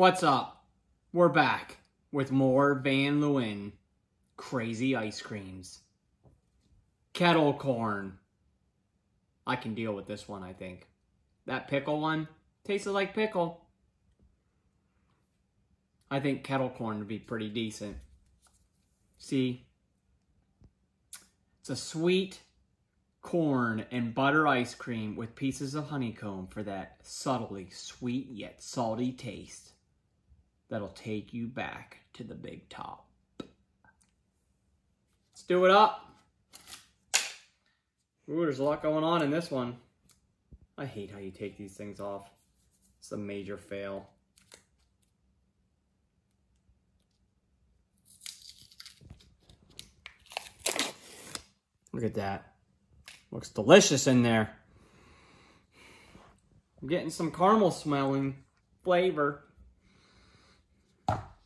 What's up? We're back with more Van Leeuwen crazy ice creams. Kettle corn. I can deal with this one, I think. That pickle one tasted like pickle. I think kettle corn would be pretty decent. See, it's a sweet corn and butter ice cream with pieces of honeycomb for that subtly sweet yet salty taste that'll take you back to the big top. Let's do it up. Ooh, there's a lot going on in this one. I hate how you take these things off. It's a major fail. Look at that. Looks delicious in there. I'm getting some caramel smelling flavor.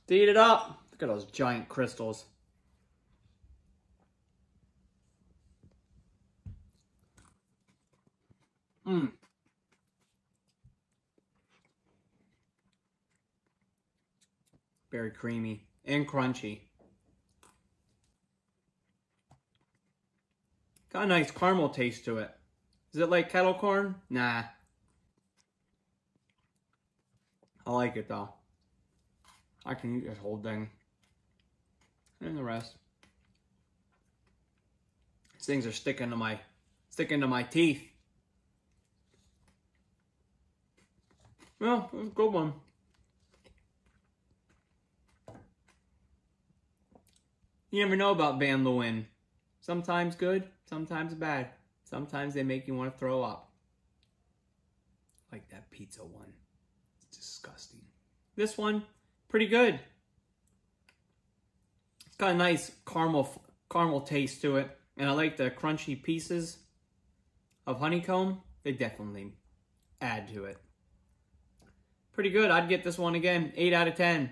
Eat it up. Look at those giant crystals. Mmm. Very creamy and crunchy. Got a nice caramel taste to it. Is it like kettle corn? Nah. I like it though. I can eat this whole thing. And the rest. These things are sticking to my sticking to my teeth. Well, it's good one. You never know about Van Leeuwen. Sometimes good, sometimes bad. Sometimes they make you want to throw up. Like that pizza one. It's disgusting. This one, pretty good. It's got a nice caramel caramel taste to it. And I like the crunchy pieces of honeycomb. They definitely add to it. Pretty good. I'd get this one again. 8 out of 10.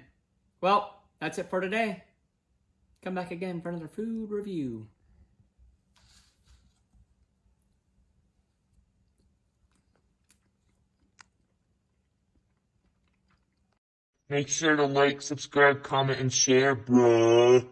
Well, that's it for today. Come back again for another food review. Make sure to like, subscribe, comment, and share, bruh.